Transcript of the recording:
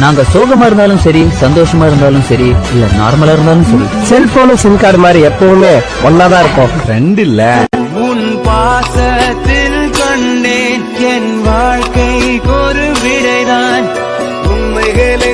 நாங்க சோகமா இருந்தாலும் சரி சந்தோஷமா இருந்தாலும் சரி இல்ல நார்மலா இருந்தாலும் சரி. செல்போனும் சிம் கார்டு மாதிரி எப்பவுமே ஒன்னாதான் இருப்போம் ரெண்டு இல்ல. உன் பாசத்தில் கண்டேன் என் வாழ்க்கை ஒரு விடைதான். உண்மைகள்